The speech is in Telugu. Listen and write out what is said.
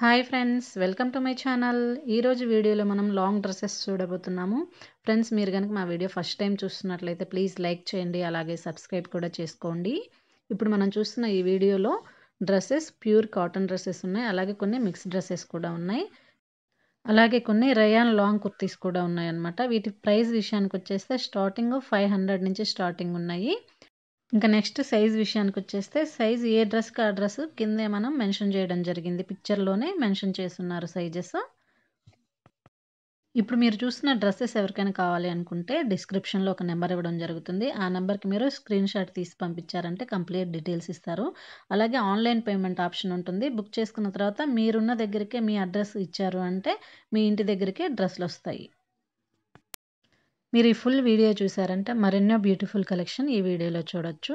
Hi friends welcome to my channel ఈరోజు వీడియోలో మనం లాంగ్ డ్రెస్సెస్ చూడబోతున్నాము. ఫ్రెండ్స్ మీరు కనుక మా వీడియో ఫస్ట్ టైం చూస్తున్నట్లయితే ప్లీజ్ లైక్ చేయండి అలాగే సబ్స్క్రైబ్ కూడా చేసుకోండి. ఇప్పుడు మనం చూస్తున్న ఈ వీడియోలో డ్రెస్సెస్ ప్యూర్ కాటన్ డ్రెస్సెస్ ఉన్నాయి అలాగే కొన్ని మిక్స్డ్ డ్రెస్సెస్ కూడా ఉన్నాయి. అలాగే కొన్ని రయాన్ లాంగ్ కుర్తీస్ కూడా ఉన్నాయి అన్నమాట వీటి ప్రైస్ విషయానికి వచ్చేస్తే స్టార్టింగ్ ఫైవ్ హండ్రెడ్ నుంచి స్టార్టింగ్ ఉన్నాయి. ఇంకా నెక్స్ట్ సైజ్ విషయానికి వచ్చేస్తే సైజ్ ఏ డ్రెస్కి ఆ డ్రెస్ కిందే మనం మెన్షన్ చేయడం జరిగింది. పిక్చర్లోనే మెన్షన్ చేస్తున్నారు సైజెస్. ఇప్పుడు మీరు చూసిన డ్రెస్సెస్ ఎవరికైనా కావాలి అనుకుంటే డిస్క్రిప్షన్లో ఒక నెంబర్ ఇవ్వడం జరుగుతుంది. ఆ నెంబర్కి మీరు స్క్రీన్ షాట్ తీసి పంపించారంటే కంప్లీట్ డీటెయిల్స్ ఇస్తారు. అలాగే ఆన్లైన్ పేమెంట్ ఆప్షన్ ఉంటుంది. బుక్ చేసుకున్న తర్వాత మీరున్న దగ్గరికే మీ అడ్రస్ ఇచ్చారు అంటే మీ ఇంటి దగ్గరికే డ్రెస్సులు వస్తాయి మీరు ఈ ఫుల్ వీడియో చూసారంటే మరెన్నో బ్యూటిఫుల్ కలెక్షన్ ఈ వీడియోలో చూడొచ్చు.